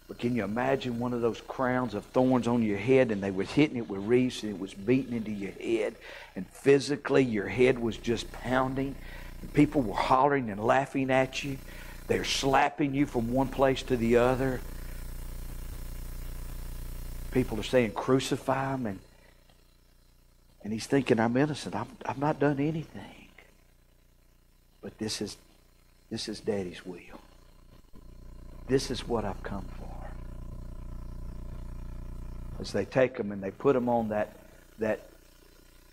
But can you imagine one of those crowns of thorns on your head and they was hitting it with wreaths and it was beating into your head and physically your head was just pounding and people were hollering and laughing at you. They're slapping you from one place to the other. People are saying, crucify him. And, and he's thinking, I'm innocent. I've, I've not done anything. But this is this is Daddy's will. This is what I've come for. As they take him and they put him on that that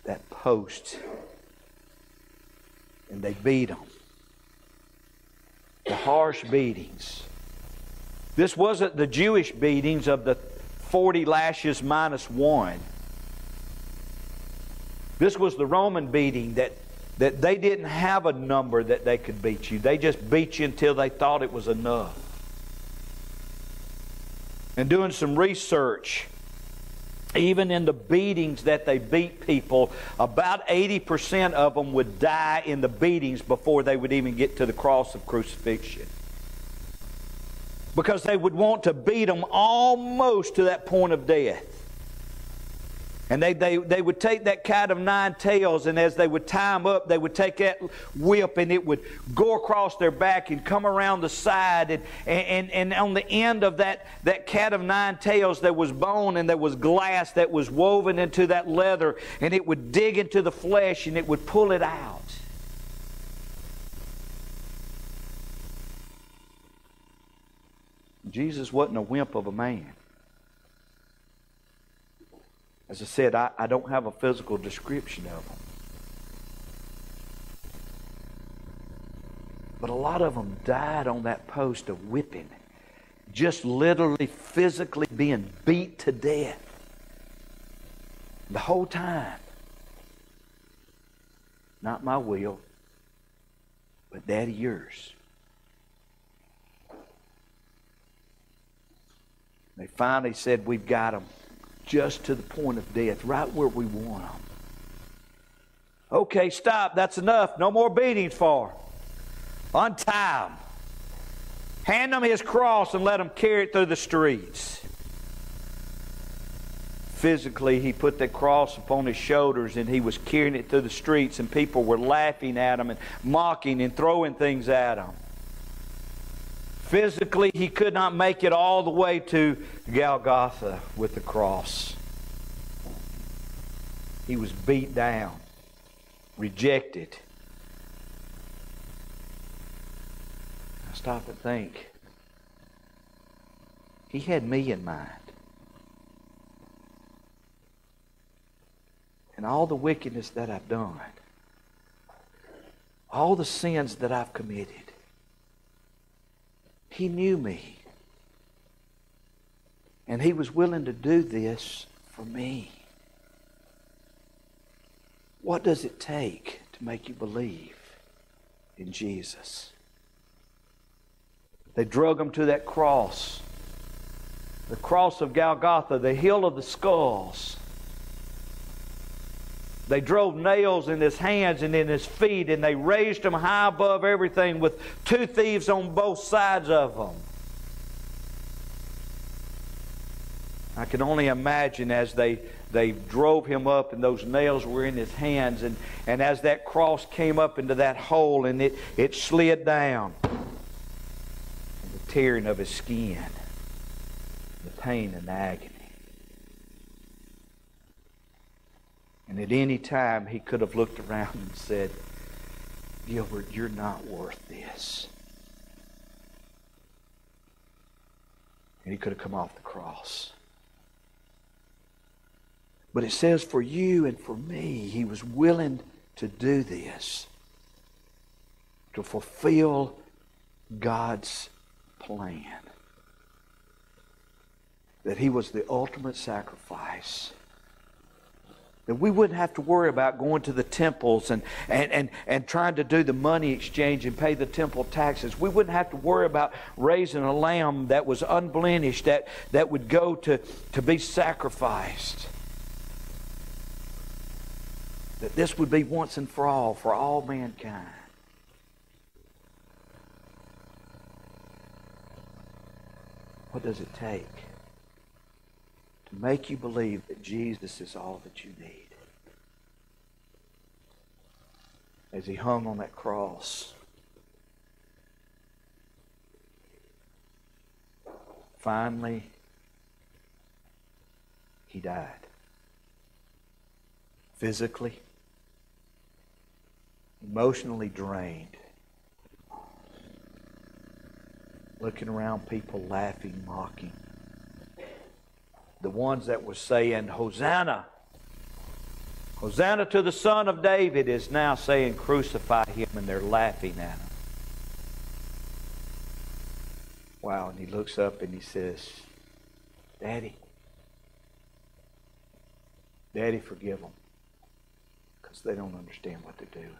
that post and they beat them. The harsh beatings. This wasn't the Jewish beatings of the 40 lashes minus one. This was the Roman beating that that they didn't have a number that they could beat you. They just beat you until they thought it was enough. And doing some research, even in the beatings that they beat people, about 80% of them would die in the beatings before they would even get to the cross of crucifixion. Because they would want to beat them almost to that point of death. And they, they, they would take that cat of nine tails, and as they would tie them up, they would take that whip and it would go across their back and come around the side. And, and, and on the end of that, that cat of nine tails, there was bone and there was glass that was woven into that leather, and it would dig into the flesh and it would pull it out. Jesus wasn't a wimp of a man. As I said, I, I don't have a physical description of them. But a lot of them died on that post of whipping, just literally physically being beat to death the whole time. Not my will, but that of yours. They finally said, We've got them just to the point of death, right where we want them. Okay, stop. That's enough. No more beatings for. Untie him. Hand him his cross and let him carry it through the streets. Physically, he put the cross upon his shoulders and he was carrying it through the streets, and people were laughing at him and mocking and throwing things at him. Physically, he could not make it all the way to Golgotha with the cross. He was beat down, rejected. I stop and think. He had me in mind. And all the wickedness that I've done, all the sins that I've committed. He knew me. And He was willing to do this for me. What does it take to make you believe in Jesus? They drug him to that cross, the cross of Golgotha, the hill of the skulls. They drove nails in his hands and in his feet, and they raised him high above everything with two thieves on both sides of him. I can only imagine as they, they drove him up and those nails were in his hands, and, and as that cross came up into that hole and it, it slid down, and the tearing of his skin, the pain and the agony. And at any time, he could have looked around and said, Gilbert, you're not worth this. And he could have come off the cross. But it says, for you and for me, he was willing to do this, to fulfill God's plan. That he was the ultimate sacrifice that we wouldn't have to worry about going to the temples and, and, and, and trying to do the money exchange and pay the temple taxes. We wouldn't have to worry about raising a lamb that was unblemished, that, that would go to, to be sacrificed. That this would be once and for all, for all mankind. What does it take? Make you believe that Jesus is all that you need. As he hung on that cross, finally, he died. Physically, emotionally drained. Looking around, people laughing, mocking the ones that were saying, Hosanna, Hosanna to the Son of David, is now saying, Crucify him, and they're laughing at him. Wow, and he looks up and he says, Daddy, Daddy, forgive them because they don't understand what they're doing.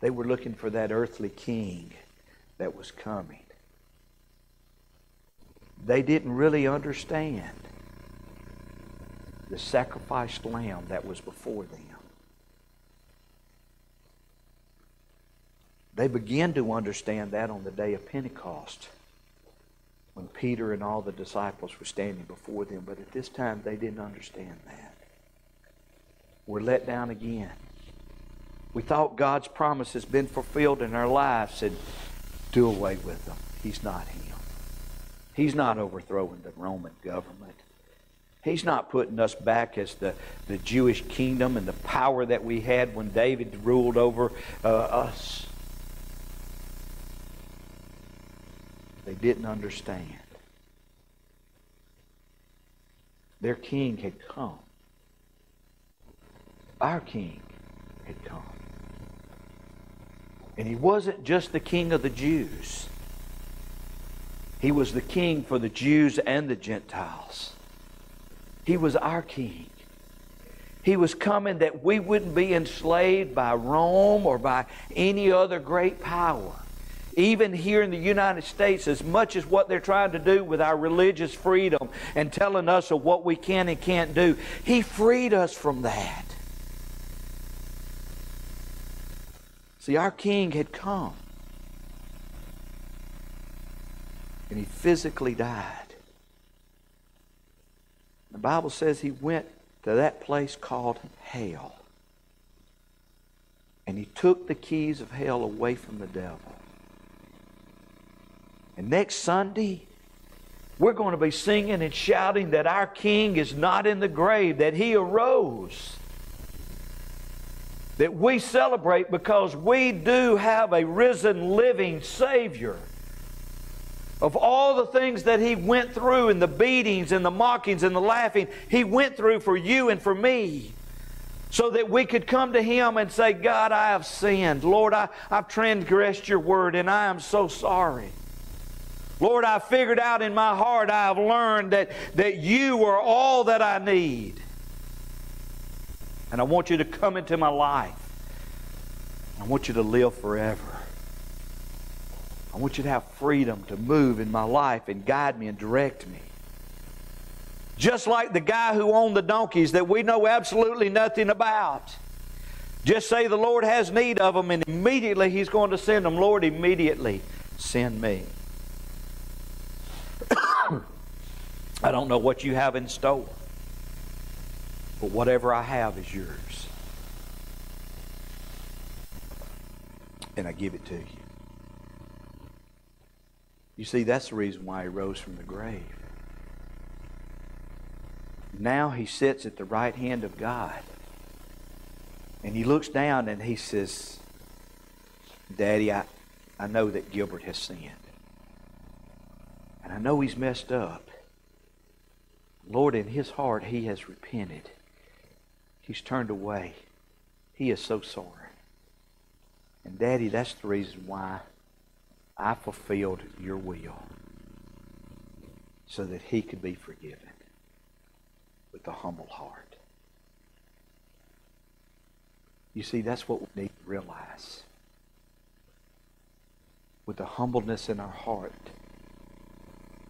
They were looking for that earthly king that was coming they didn't really understand the sacrificed lamb that was before them. They began to understand that on the day of Pentecost when Peter and all the disciples were standing before them. But at this time, they didn't understand that. We're let down again. We thought God's promise has been fulfilled in our lives and do away with them. He's not Him. He's not overthrowing the Roman government. He's not putting us back as the, the Jewish kingdom and the power that we had when David ruled over uh, us. They didn't understand. Their king had come. Our king had come. And he wasn't just the king of the Jews. He was the king for the Jews and the Gentiles. He was our king. He was coming that we wouldn't be enslaved by Rome or by any other great power. Even here in the United States, as much as what they're trying to do with our religious freedom and telling us of what we can and can't do, He freed us from that. See, our King had come. And he physically died. The Bible says he went to that place called hell. And he took the keys of hell away from the devil. And next Sunday, we're going to be singing and shouting that our King is not in the grave, that he arose. That we celebrate because we do have a risen, living Savior of all the things that he went through and the beatings and the mockings and the laughing he went through for you and for me. So that we could come to him and say god i have sinned. Lord I, i've transgressed your word and i am so sorry. Lord i figured out in my heart i have learned that, that you are all that i need. And i want you to come into my life. I want you to live forever I want you to have freedom to move in my life and guide me and direct me. Just like the guy who owned the donkeys that we know absolutely nothing about. Just say the Lord has need of them, and immediately He's going to send them. Lord, immediately send me. [coughs] I don't know what you have in store, but whatever I have is yours. And I give it to you. You see, that's the reason why he rose from the grave. Now he sits at the right hand of God. And he looks down and he says, Daddy, I, I know that Gilbert has sinned. And I know he's messed up. Lord, in his heart, he has repented. He's turned away. He is so sorry. And, Daddy, that's the reason why I fulfilled your will so that he could be forgiven with a humble heart. You see, that's what we need to realize. With the humbleness in our heart,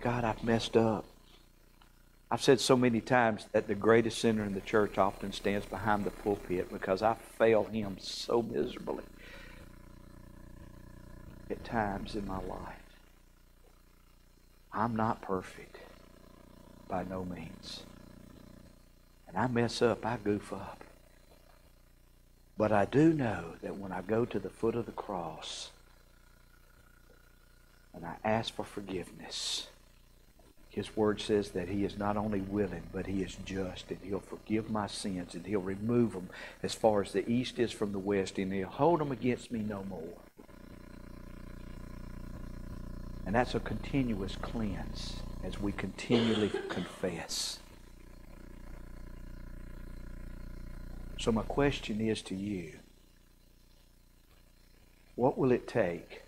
God, I've messed up. I've said so many times that the greatest sinner in the church often stands behind the pulpit because I fail him so miserably at times in my life. I'm not perfect by no means. And I mess up, I goof up. But I do know that when I go to the foot of the cross and I ask for forgiveness, his word says that he is not only willing, but he is just, and he'll forgive my sins, and he'll remove them as far as the east is from the west, and he'll hold them against me no more. And that's a continuous cleanse as we continually confess. So, my question is to you what will it take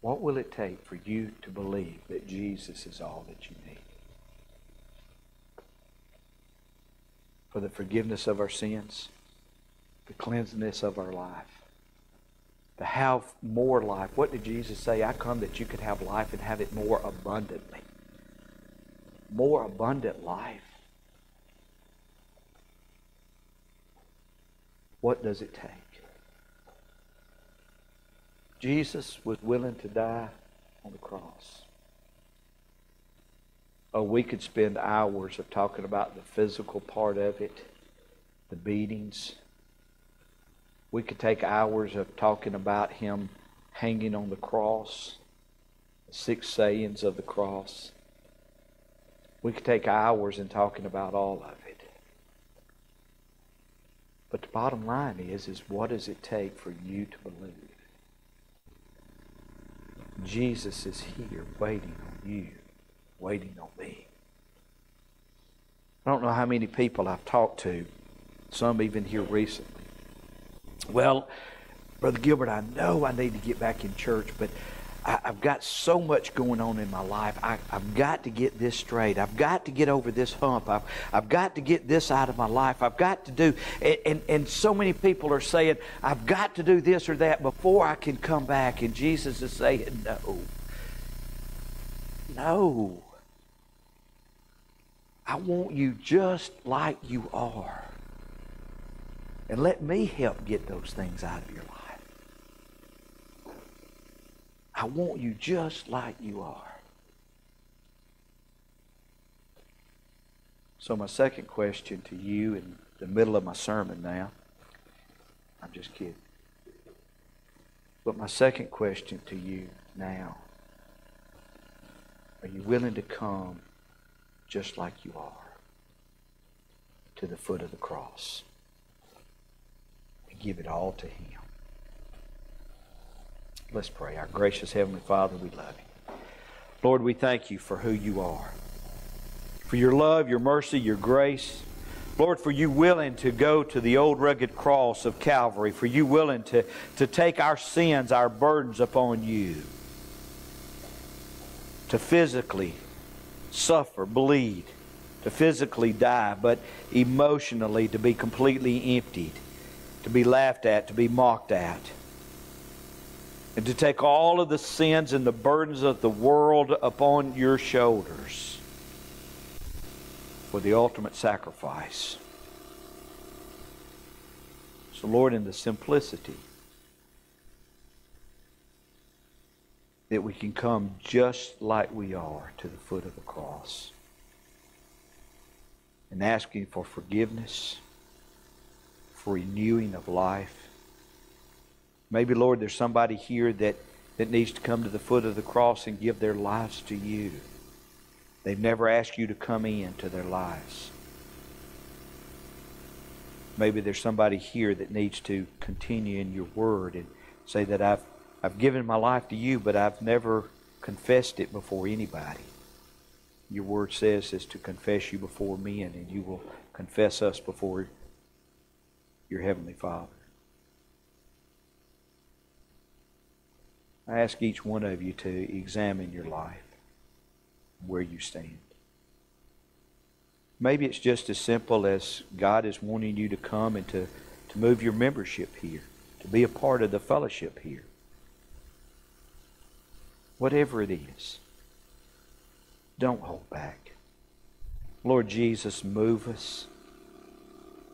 what will it take for you to believe that Jesus is all that you need? For the forgiveness of our sins, the cleansedness of our life, to have more life. What did Jesus say? I come that you could have life and have it more abundantly. More abundant life. What does it take? Jesus was willing to die on the cross. Oh, we could spend hours of talking about the physical part of it, the beatings. We could take hours of talking about him hanging on the cross, the six sayings of the cross. We could take hours in talking about all of it. But the bottom line is, is what does it take for you to believe? Jesus is here waiting on you, waiting on me. I don't know how many people I've talked to, some even here recently. Well, Brother Gilbert, I know I need to get back in church, but I, have got so much going on in my life. I, have got to get this straight. I've got to get over this hump. I've, I've got to get this out of my life. I've got to do, and, and, and so many people are saying, I've got to do this or that before I can come back. And Jesus is saying, no. No. I want you just like you are. And let me help get those things out of your life. I want you just like you are. So, my second question to you in the middle of my sermon now, I'm just kidding. But my second question to you now are you willing to come just like you are to the foot of the cross give it all to Him? Let's pray. Our gracious Heavenly Father, we love you. Lord, we thank you for who you are, for your love, your mercy, your grace. Lord, for you willing to go to the old rugged cross of Calvary, for you willing to, to take our sins, our burdens upon you, to physically suffer, bleed, to physically die, but emotionally to be completely emptied, to be laughed at, to be mocked at and to take all of the sins and the burdens of the world upon your shoulders for the ultimate sacrifice. So, Lord, in the simplicity that we can come just like we are to the foot of the cross and asking for forgiveness, for renewing of life. Maybe, Lord, there's somebody here that, that needs to come to the foot of the cross and give their lives to you. They've never asked you to come into their lives. Maybe there's somebody here that needs to continue in your word and say that I've, I've given my life to you, but I've never confessed it before anybody. Your word says is to confess you before men, and you will confess us before your Heavenly Father. I ask each one of you to examine your life, where you stand. Maybe it's just as simple as God is wanting you to come and to, to move your membership here, to be a part of the fellowship here. Whatever it is, don't hold back. Lord Jesus, move us,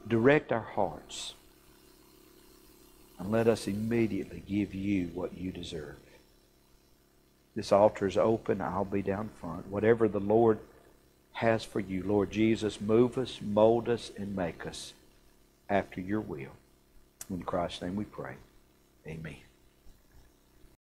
direct our hearts, and let us immediately give you what you deserve. This altar is open. I'll be down front. Whatever the Lord has for you. Lord Jesus, move us, mold us, and make us after your will. In Christ's name we pray. Amen.